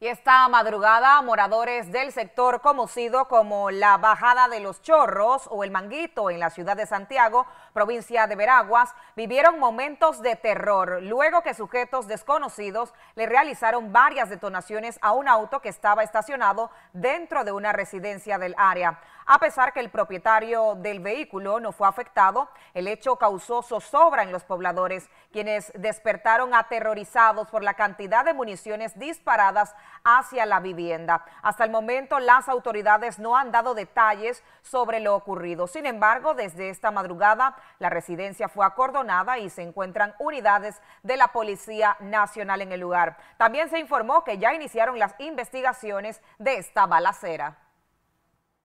Y esta madrugada, moradores del sector conocido como la Bajada de los Chorros o el Manguito en la ciudad de Santiago, provincia de Veraguas, vivieron momentos de terror luego que sujetos desconocidos le realizaron varias detonaciones a un auto que estaba estacionado dentro de una residencia del área. A pesar que el propietario del vehículo no fue afectado, el hecho causó zozobra en los pobladores, quienes despertaron aterrorizados por la cantidad de municiones disparadas hacia la vivienda. Hasta el momento, las autoridades no han dado detalles sobre lo ocurrido. Sin embargo, desde esta madrugada, la residencia fue acordonada y se encuentran unidades de la Policía Nacional en el lugar. También se informó que ya iniciaron las investigaciones de esta balacera.